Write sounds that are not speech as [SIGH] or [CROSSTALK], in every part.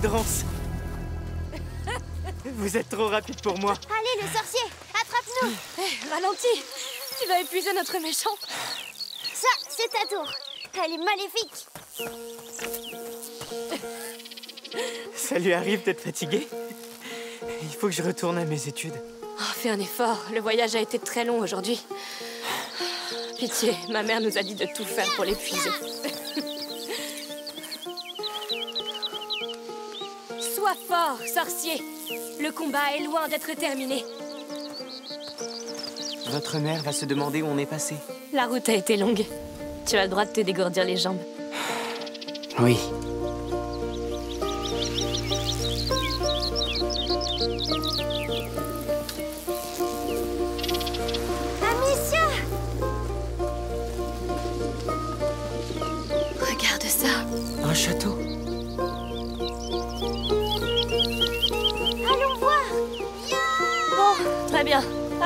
de rance Vous êtes trop rapide pour moi. Allez, le sorcier Attrape-nous Eh, Ralentis Tu vas épuiser notre méchant Ça, c'est ta tour. Elle est maléfique. Ça lui arrive d'être fatigué Il faut que je retourne à mes études. Oh, fais un effort, le voyage a été très long aujourd'hui. Pitié, ma mère nous a dit de tout faire pour l'épuiser. Fort, sorcier Le combat est loin d'être terminé. Votre mère va se demander où on est passé. La route a été longue. Tu as le droit de te dégourdir les jambes. Oui.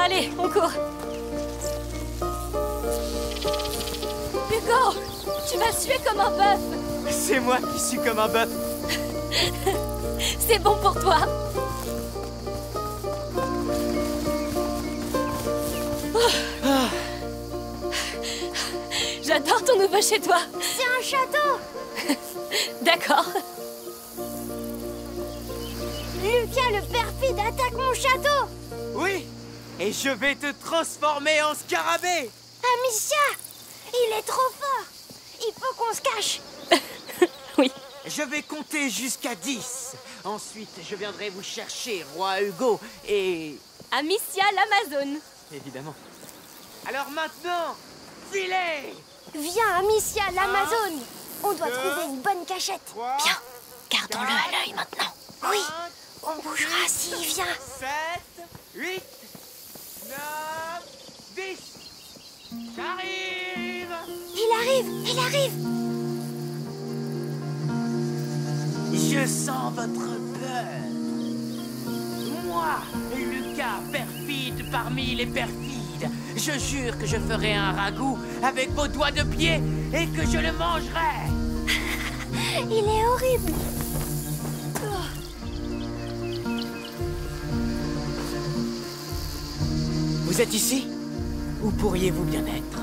Allez, on court. Hugo, tu vas suer comme un bœuf. C'est moi qui suis comme un bœuf [LAUGHS] C'est bon pour toi. Oh. J'adore ton nouveau chez toi. C'est un château [LAUGHS] D'accord. Lucas le perfide attaque mon château Oui Et je vais te transformer en scarabée Amicia Il est trop fort Il faut qu'on se cache [LAUGHS] Oui. Je vais compter jusqu'à 10. Ensuite, je viendrai vous chercher, roi Hugo, et... Amicia l'Amazone. Évidemment. Alors maintenant, filez Viens, Amicia, l'Amazone On doit trouver une bonne cachette Bien. Gardons-le à l'œil maintenant. Oui, on bougera s'il vient 7, 8, 9, 10. J'arrive Il arrive Il arrive Je sens votre peur. Moi, Lucas, perfide parmi les perfides, je jure que je ferai un ragoût avec vos doigts de pied et que je le mangerai. [LAUGHS] Il est horrible Vous êtes ici? Où pourriez-vous bien être?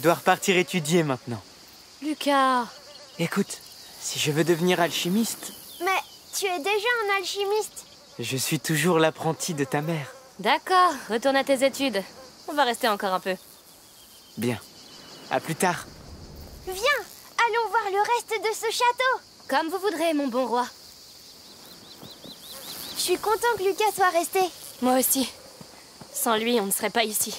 Je dois repartir étudier maintenant. Lucas. Écoute, si je veux devenir alchimiste, Mais tu es déjà un alchimiste je suis toujours l'apprenti de ta mère. D'accord, retourne à tes études. On va rester encore un peu. Bien. À plus tard. Viens, allons voir le reste de ce château Comme vous voudrez, mon bon roi. Je suis content que Lucas soit resté. Moi aussi. Sans lui, on ne serait pas ici.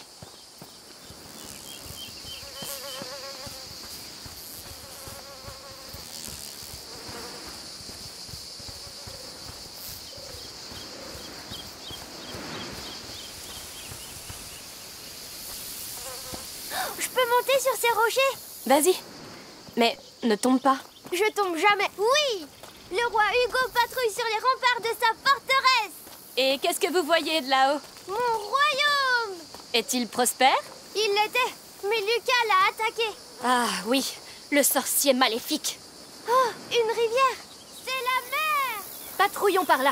Je peux monter sur ces rochers Vas-y. Mais ne tombe pas. Je tombe jamais. Oui Le roi Hugo patrouille sur les remparts de sa forteresse Et qu'est-ce que vous voyez de là-haut? Mon royaume Est-il prospère? Il l'était, mais Lucas l'a attaqué. Ah oui, le sorcier maléfique. Oh, une rivière C'est la mer Patrouillons par là.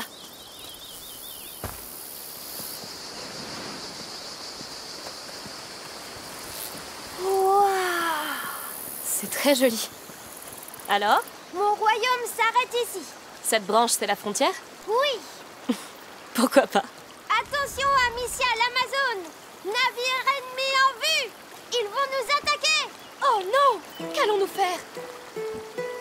Très joli. Alors Mon royaume s'arrête ici. Cette branche, c'est la frontière? Oui. [LAUGHS] Pourquoi pas? Attention, Amicia, l'Amazone Navire ennemi en vue Ils vont nous attaquer Oh non Qu'allons-nous faire?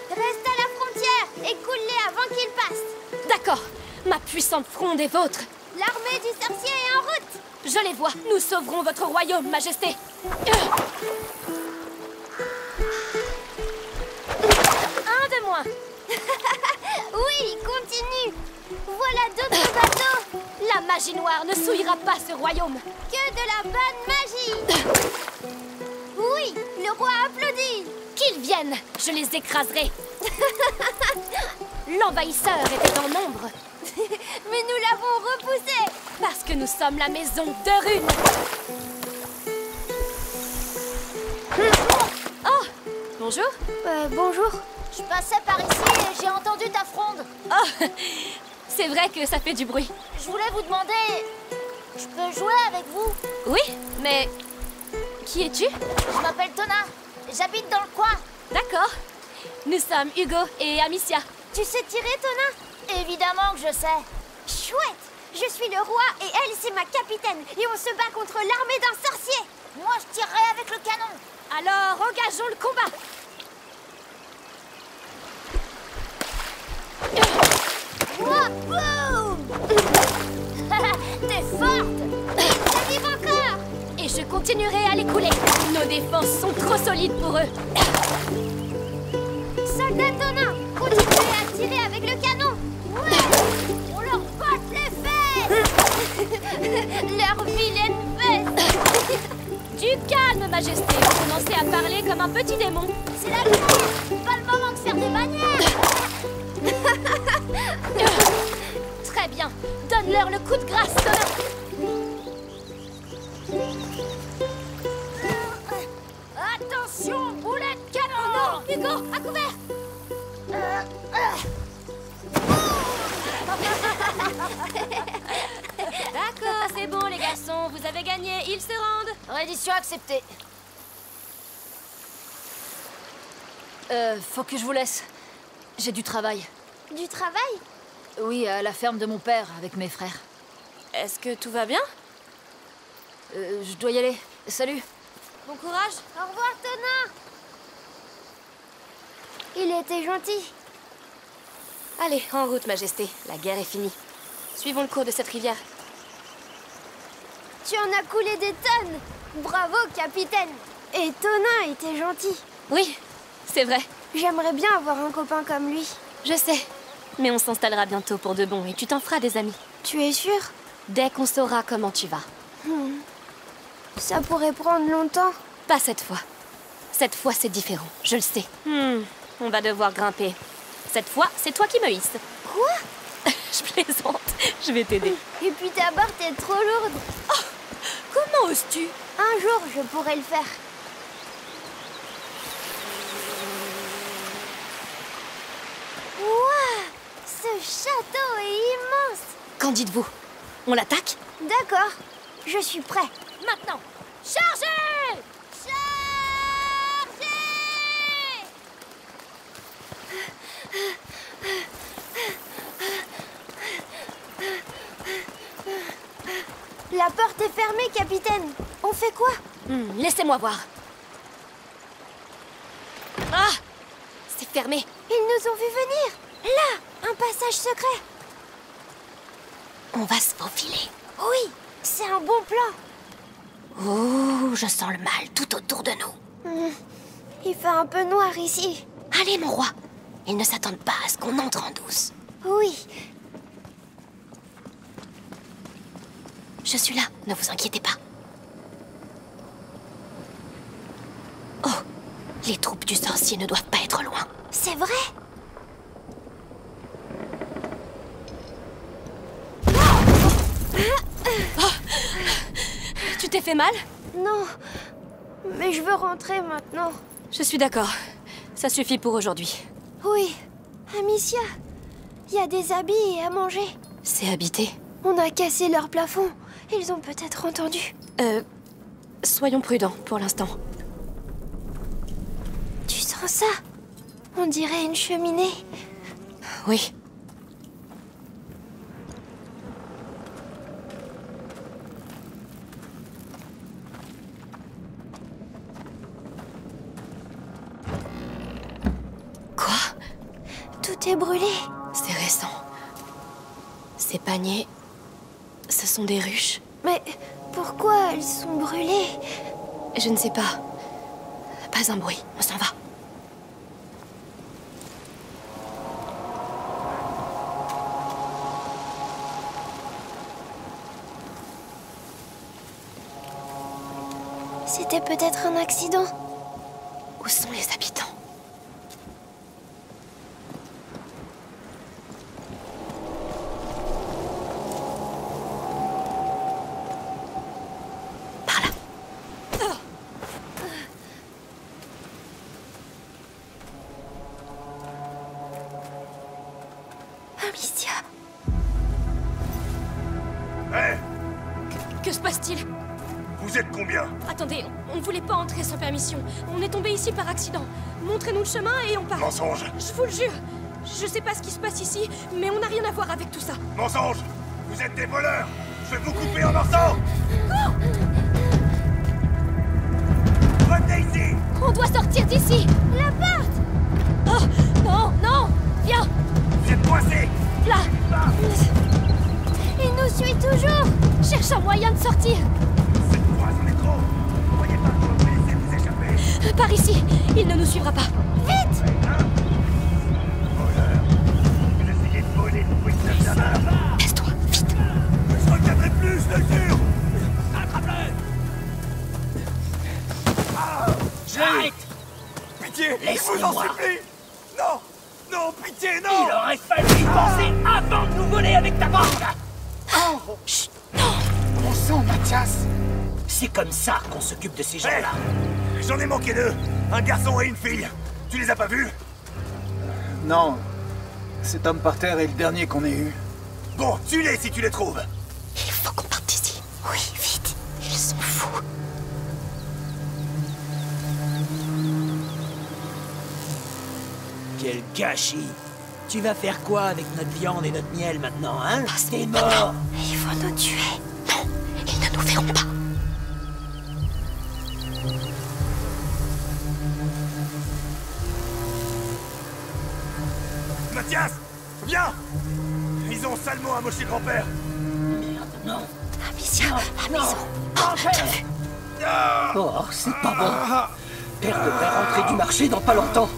Reste à la frontière et coule-les avant qu'ils passent. D'accord, ma puissante fronde est vôtre. L'armée du sorcier est en route. Je les vois, nous sauverons votre royaume, Majesté. Voilà d'autres bateaux. La magie noire ne souillera pas ce royaume. Que de la bonne magie. Oui, le roi applaudit. Qu'ils viennent, je les écraserai. [LAUGHS] L'envahisseur était en nombre. [LAUGHS] Mais nous l'avons repoussé. Parce que nous sommes la maison de Rune. Oh Bonjour Euh, bonjour. Je passais par ici et j'ai entendu ta fronde. Oh C'est vrai que ça fait du bruit. Je voulais vous demander... Je peux jouer avec vous? Oui, mais... Qui es-tu? Je m'appelle Tona. J'habite dans le coin. D'accord. Nous sommes Hugo et Amicia. Tu sais tirer, Tona? Évidemment que je sais. Chouette Je suis le roi et elle, c'est ma capitaine. Et on se bat contre l'armée d'un sorcier. Moi, je tirerai avec le canon. Alors, engageons le combat [LAUGHS] T'es forte arrivent encore Et je continuerai à les couler. Nos défenses sont trop solides pour eux. Soldat Tona, continuez à tirer avec le canon Ouais On leur botte les fesses [LAUGHS] Leur vilaine fesse Du calme, Majesté. Vous commencez à parler comme un petit démon. C'est la guerre Pas le moment de faire des manières [LAUGHS] Très bien. Donne-leur le coup de grâce. Attention, boulet de canon Hugo, à couvert [LAUGHS] D'accord, c'est bon, les garçons. Vous avez gagné. Ils se rendent. Reddition acceptée. Euh, faut que je vous laisse. J'ai du travail. Du travail Oui, à la ferme de mon père, avec mes frères. Est-ce que tout va bien Euh, je dois y aller. Salut Bon courage. Au revoir, Tona Il était gentil. Allez, en route, Majesté. La guerre est finie. Suivons le cours de cette rivière. Tu en as coulé des tonnes Bravo, capitaine Et Tona était gentil. Oui, c'est vrai. J'aimerais bien avoir un copain comme lui. Je sais. Mais on s'installera bientôt pour de bon et tu t'en feras des amis. Tu es sûr? Dès qu'on saura comment tu vas. Ça pourrait prendre longtemps. Pas cette fois. Cette fois, c'est différent, je le sais. Hmm, on va devoir grimper. Cette fois, c'est toi qui me hisses. Quoi? [LAUGHS] Je plaisante. Je vais t'aider. Et puis ta barre est trop lourde. Comment oses-tu? Un jour, je pourrais le faire. Waouh Ce château est immense Qu'en dites-vous? On l'attaque? D'accord, je suis prêt. Maintenant Chargez Chargez La porte est fermée, capitaine. On fait quoi? Hmm, Laissez-moi voir. Ah C'est fermé. Ils nous ont vu venir. Là, un passage secret. On va se faufiler. Oui, c'est un bon plan. Oh, je sens le mal tout autour de nous. Hmm, Il fait un peu noir ici. Allez, mon roi. Ils ne s'attendent pas à ce qu'on entre en douce. Oui, Je suis là, ne vous inquiétez pas. Oh Les troupes du sorcier ne doivent pas être loin. c'est vrai? Tu t'es fait mal Non, mais je veux rentrer maintenant. Je suis d'accord. Ça suffit pour aujourd'hui. Oui, Amicia, il y a des habits et à manger. C'est habité. On a cassé leur plafond. Ils ont peut-être entendu. Euh. Soyons prudents pour l'instant. Tu sens ça? On dirait une cheminée. Oui. Quoi Est brûlé. C'est récent. Ces paniers, ce sont des ruches. Mais pourquoi elles sont brûlées? Je ne sais pas. Pas un bruit, on s'en va. C'était peut-être un accident. Où sont les habitants? Passe-t-il Vous êtes combien Attendez, on ne voulait pas entrer sans permission. On est tombé ici par accident. Montrez-nous le chemin et on part. Mensonge Je vous le jure. Je sais pas ce qui se passe ici, mais on n'a rien à voir avec tout ça. Mensonge Vous êtes des voleurs Je vais vous couper en morceaux Revenez ici On doit sortir d'ici. La porte Oh Non, non Viens Vous êtes coincés Là Il nous suit toujours. Cherche un moyen de sortir. Cette fois, c'en est trop Vous croyez pas que vous laisser vous échapper Par ici Il ne nous suivra pas. Vite! Voleurs Vous essayez de voler le bruit de la Laisse-toi, vite. Je reviendrai plus, je le jure J'arrête. Pitié Je vous en supplie. Non Non, pitié, Il non aurait fallu y penser avant de nous voler avec ta bande. Chut. Non Bon sang, Mathias C'est comme ça qu'on s'occupe de ces gens-là. J'en ai manqué deux Un garçon et une fille Tu les as pas vus? Non. Cet homme par terre est le dernier qu'on ait eu. Bon, tue-les si tu les trouves Il faut qu'on parte d'ici. Oui, vite Ils sont fous. Quel gâchis Tu vas faire quoi avec notre viande et notre miel maintenant, hein? T'es mort Il faut nous tuer. Pas. Mathias Viens Ils ont salement amoché grand-père Merde, non Amicia, la maison. Enfer Oh, c'est pas bon Père devrait rentrer du marché dans pas longtemps.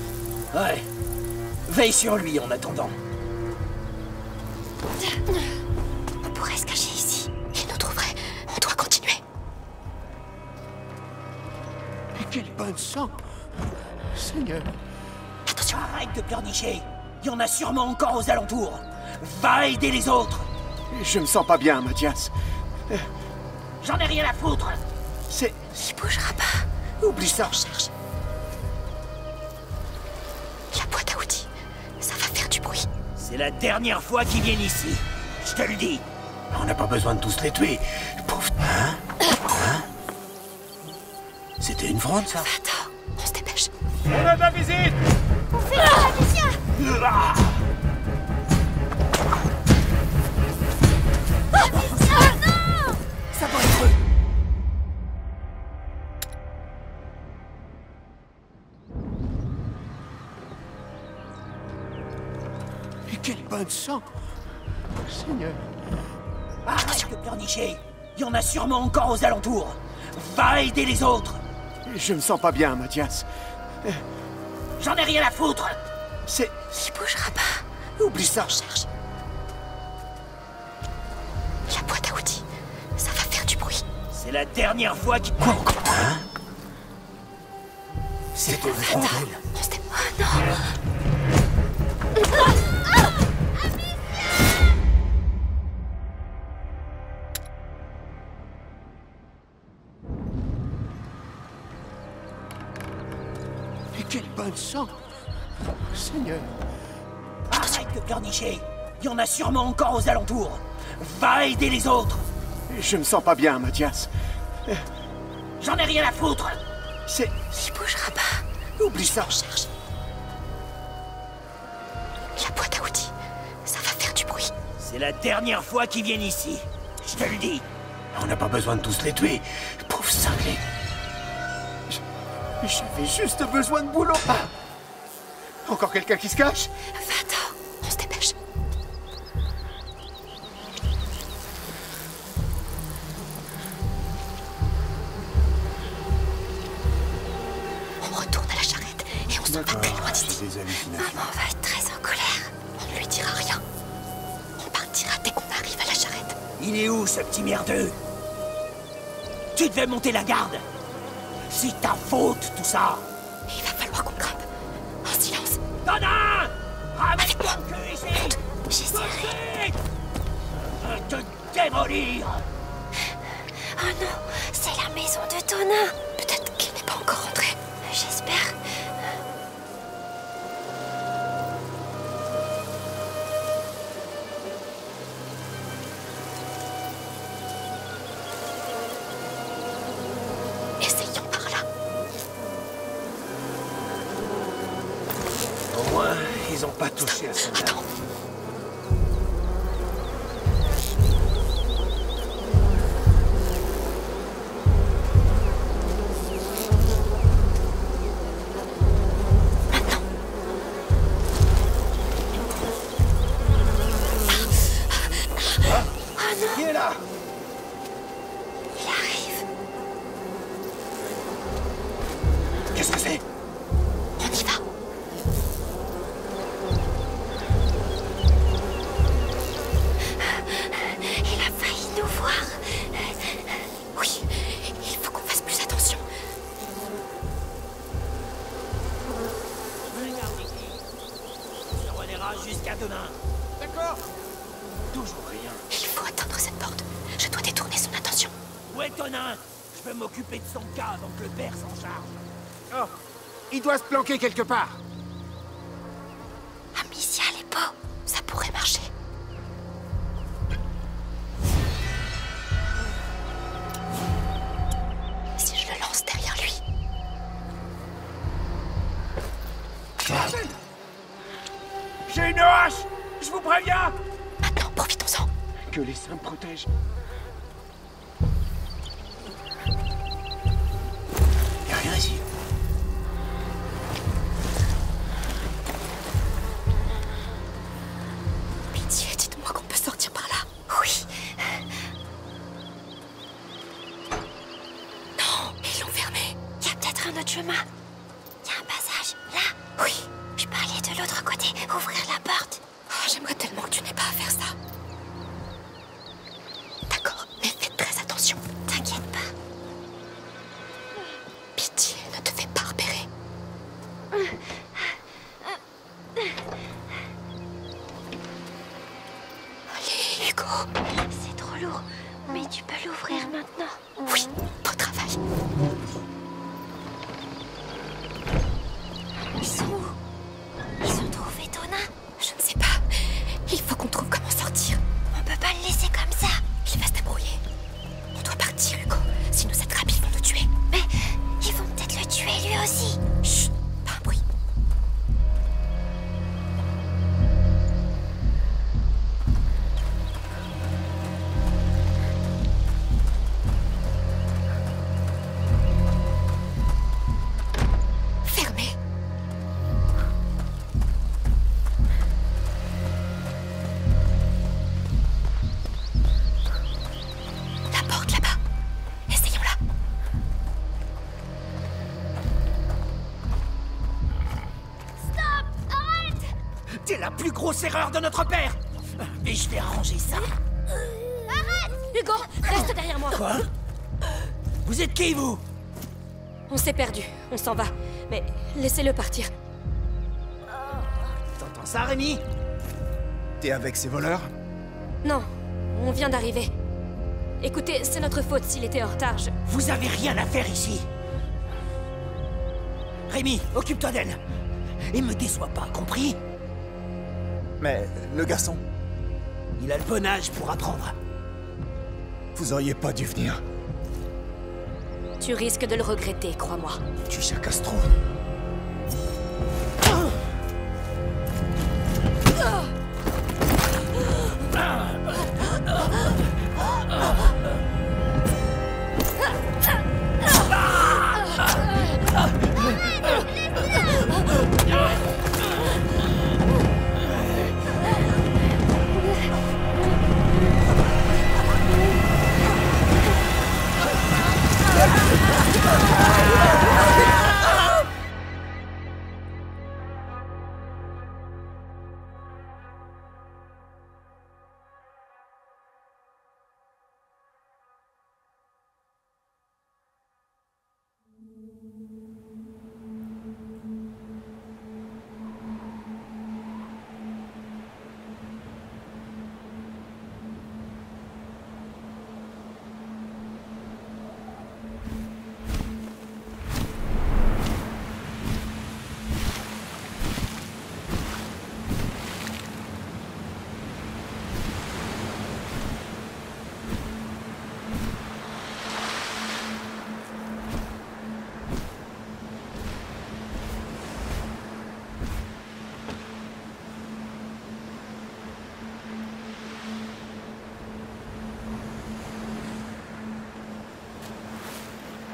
Ouais. Veille sur lui en attendant. On pourrait se cacher Sang Seigneur Attention Arrête de pleurnicher Il y en a sûrement encore aux alentours Va aider les autres Je me sens pas bien, Mathias. J'en ai rien à foutre C'est... Il bougera pas. Oublie ça. Cherche. La boîte à outils. Ça va faire du bruit. C'est la dernière fois qu'ils viennent ici. Je te le dis. On n'a pas besoin de tous les tuer. C'était une fronde, ça. Attends, on se dépêche. On a de la visite. On fait Ah Ah non Ça doit être eux Mais quel bon sang. Seigneur. Arrête de pleurnicher. Il y en a sûrement encore aux alentours. Va aider les autres Je me sens pas bien, Mathias. J'en ai rien à foutre C'est... Il bougera pas. Oublie ça. Cherche. La boîte à outils. Ça va faire du bruit. C'est la dernière fois qu'ils... Hein C'était dé- Oh non Bon sang Seigneur Arrête de pleurnicher Il y en a sûrement encore aux alentours Va aider les autres Je me sens pas bien, Mathias. J'en ai rien à foutre C'est... Il bougera pas. Oublie ça. Charge. La boîte à outils. Ça va faire du bruit. C'est la dernière fois qu'ils viennent ici. Je te le dis. On n'a pas besoin de tous les tuer. Pauvre cinglé. J'avais juste besoin de boulot. Ah Encore quelqu'un qui se cache? Va-t'en. On se dépêche. On retourne à la charrette et on s'en va très loin d'ici. Maman va être très en colère. On ne lui dira rien. On partira dès qu'on arrive à la charrette. Il est où ce petit merdeux? Tu devais monter la garde. C'est ta faute tout ça. Il va falloir qu'on grimpe. En silence. Donna Avec moi. J'essaierai. Je vais te démolir Oh non, c'est la maison de Tona. Doit se planquer quelque part grosse erreur de notre père Mais je vais arranger ça? Hugo, reste derrière moi. Quoi? Vous êtes qui, vous? On s'est perdu, on s'en va. Mais laissez-le partir. T'entends ça, Rémi? T'es avec ces voleurs? Non, on vient d'arriver. Écoutez, c'est notre faute s'il était en retard. je- Vous avez rien à faire ici. Rémi, occupe-toi d'elle. Et me déçois pas, compris? Mais le garçon? Il a le bon âge pour apprendre. Vous auriez pas dû venir. Tu risques de le regretter, crois-moi. Tu chacasses trop.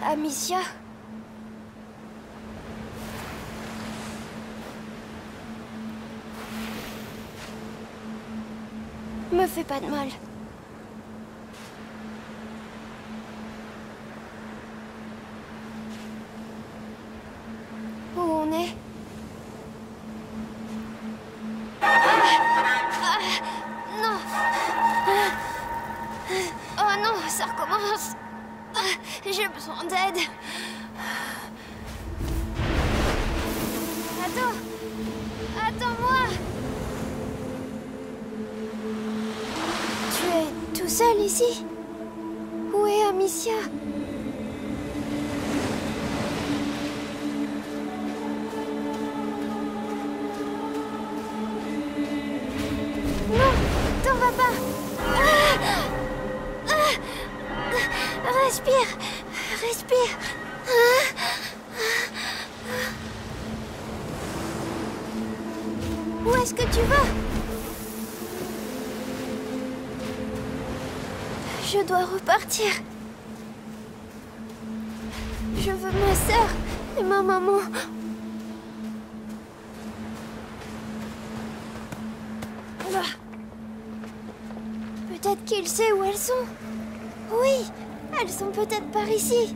Amicia Me fais pas de mal. Ah. Respire. Respire. Où est-ce que tu vas? Je dois repartir. Je veux ma sœur et ma maman. Oui, elles sont peut-être par ici.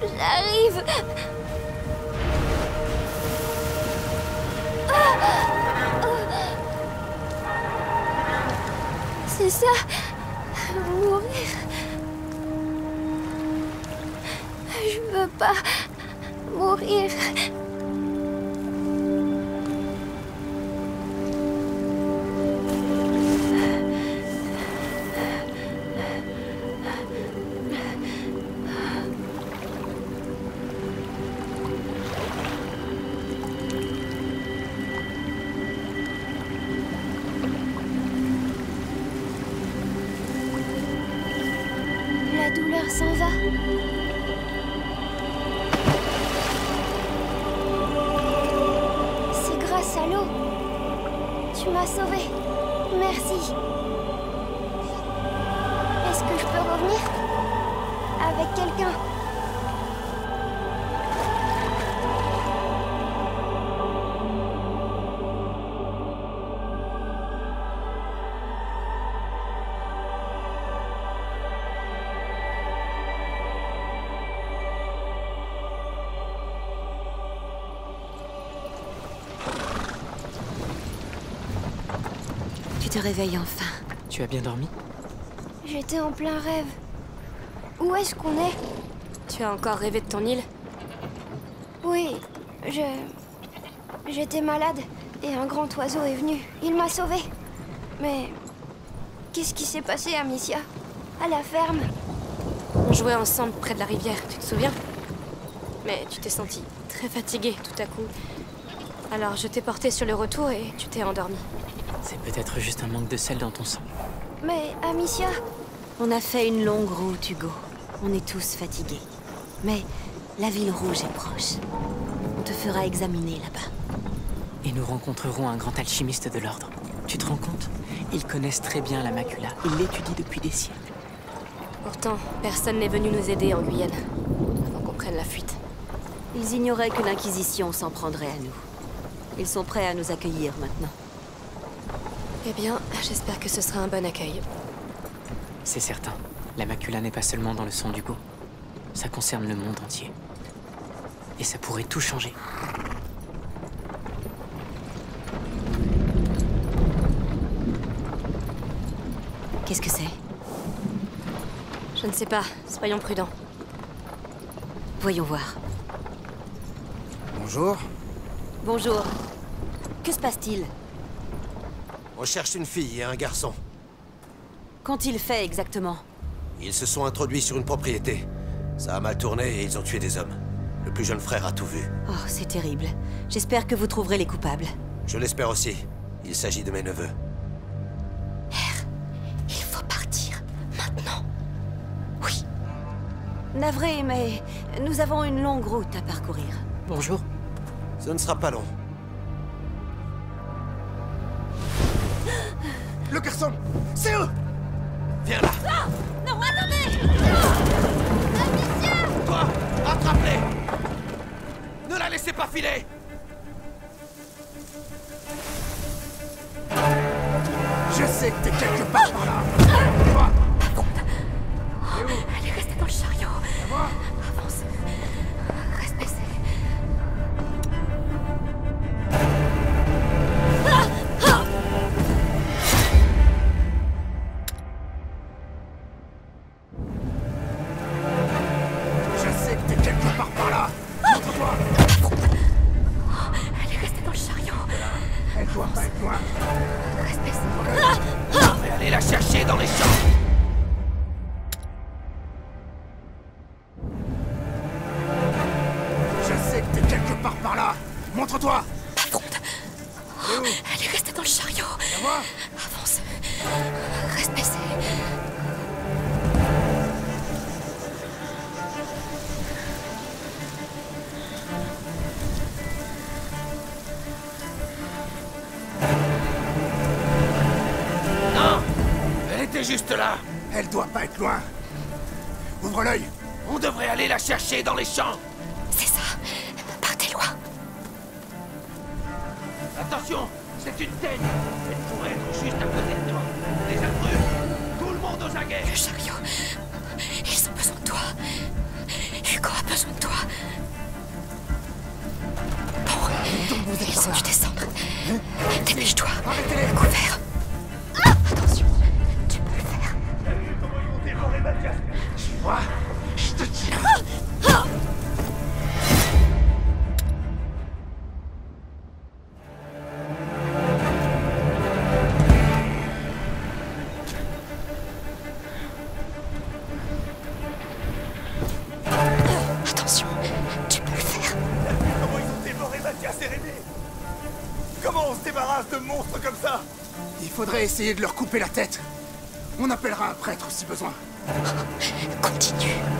J'arrive. C'est ça. Mourir. Je veux pas mourir. Te réveilles enfin. Tu as bien dormi J'étais en plein rêve. Où est-ce qu'on est? Tu as encore rêvé de ton île? Oui, je... J'étais malade et un grand oiseau est venu. Il m'a sauvée. Mais... Qu'est-ce qui s'est passé, Amicia? À la ferme On jouait ensemble près de la rivière, tu te souviens? Mais tu t'es senti très fatiguée tout à coup. Alors je t'ai porté sur le retour et tu t'es endormi. C'est peut-être juste un manque de sel dans ton sang. Mais, Amicia, On a fait une longue route, Hugo. On est tous fatigués. Mais la ville rouge est proche. On te fera examiner là-bas. Et nous rencontrerons un grand alchimiste de l'ordre. Tu te rends compte? Ils connaissent très bien la macula. Ils l'étudient depuis des siècles. Pourtant, personne n'est venu nous aider en Guyane. Avant qu'on prenne la fuite. Ils ignoraient que l'Inquisition s'en prendrait à nous. Ils sont prêts à nous accueillir maintenant. Eh bien, j'espère que ce sera un bon accueil. C'est certain. La macula n'est pas seulement dans le sang d'Hugo. Ça concerne le monde entier. Et ça pourrait tout changer. Qu'est-ce que c'est? Je ne sais pas, soyons prudents. Voyons voir. Bonjour. Bonjour. Que se passe-t-il? On cherche une fille et un garçon. Qu'ont-ils fait exactement? Ils se sont introduits sur une propriété. Ça a mal tourné et ils ont tué des hommes. Le plus jeune frère a tout vu. Oh, c'est terrible. J'espère que vous trouverez les coupables. Je l'espère aussi. Il s'agit de mes neveux. Il faut partir. Maintenant. Oui. Navré, mais nous avons une longue route à parcourir. Bonjour. Ce ne sera pas long. Garçon C'est eux. Viens là. Non, attendez. Toi Attrape-les. Ne la laissez pas filer. Je sais que t'es quelque part par là juste là Elle doit pas être loin Ouvre l'œil On devrait aller la chercher dans les champs C'est ça. Partez loin. Attention C'est une teigne Elle pourrait être juste à côté de toi Les intrus Tout le monde aux aguets Le chariot. Ils ont besoin de toi. Hugo a besoin de toi. Bon, ils ont dû descendre. Dépêche-toi. Arrêtez-les essayer de leur couper la tête. On appellera un prêtre si besoin. Continue.